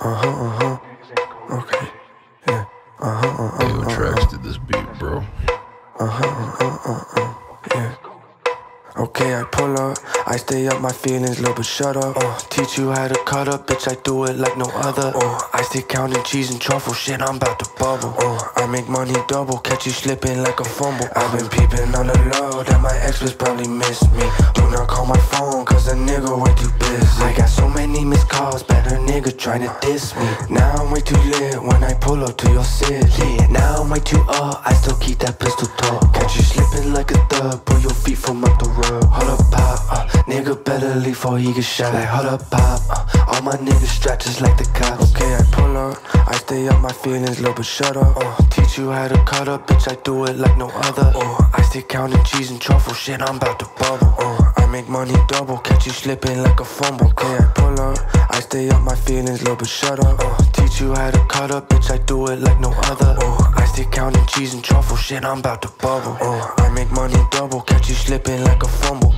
Uh huh, uh huh. Okay. Yeah. Uh huh, uh huh. What tracks did this beat, bro? Yeah. Okay, I pull up, I stay up my feelings, little bit shut up. Uh, teach you how to cut up, bitch, I do it like no other. Uh, I stay counting cheese and truffle, shit, I'm about to bubble. Uh, I make money double, catch you slipping like a fumble. I've been peeping on the low, that my ex was probably miss me. Do not call my phone, cause a nigga way too busy. I got so many missed calls, better nigga trying to diss me. Now I'm way too lit when I pull up to your city. Now I'm way too up, I still keep that pistol talk. Catch you slipping like a thug, pull your feet from up the road. Hold up, pop, uh, nigga better leave before he get shot. Like, hold up, pop, uh, all my niggas strapped just like the cops. Okay, I pull up, I stay up my feelings, little bit shut up. Uh, teach you how to cut up, bitch, I do it like no other. Uh, I stay counting cheese and truffle, shit, I'm about to bubble. Uh, make money double, catch you slipping like a fumble. Okay, I pull up, I stay up my feelings, little bit shut up. Uh, teach you how to cut up, bitch, I do it like no other. Uh, I stay counting cheese and truffle, shit, I'm about to bubble. Uh, I make money double, catch you slipping like a fumble.